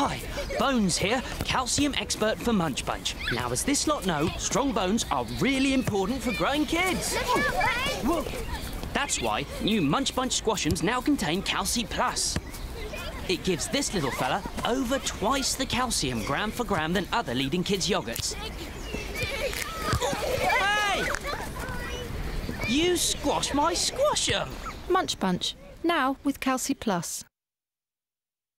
Hi, Bones here, calcium expert for Munch Bunch. Now, as this lot know, strong bones are really important for growing kids. Whoa. That's why new Munch Bunch squashums now contain Calci Plus. It gives this little fella over twice the calcium gram for gram than other leading kids' yogurts. Hey! You squash my squasher! Munch Bunch, now with Calci Plus.